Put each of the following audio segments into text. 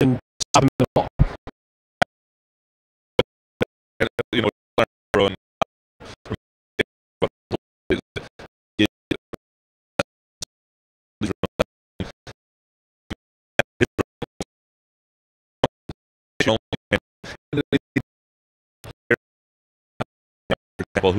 and Well,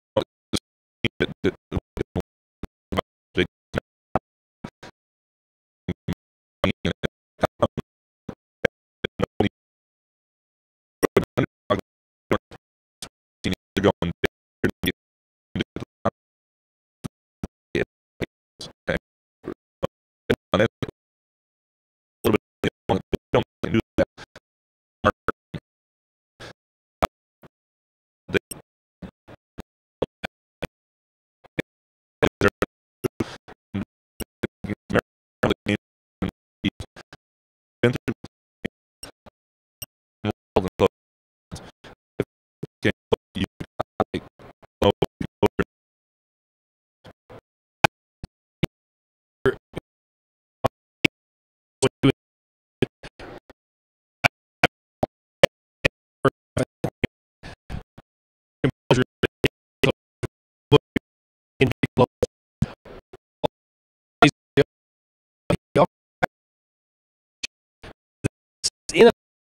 that, to going ventricle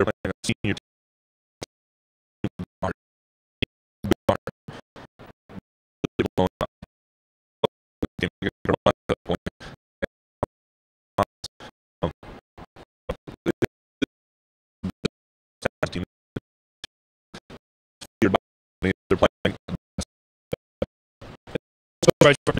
they're playing a senior They're.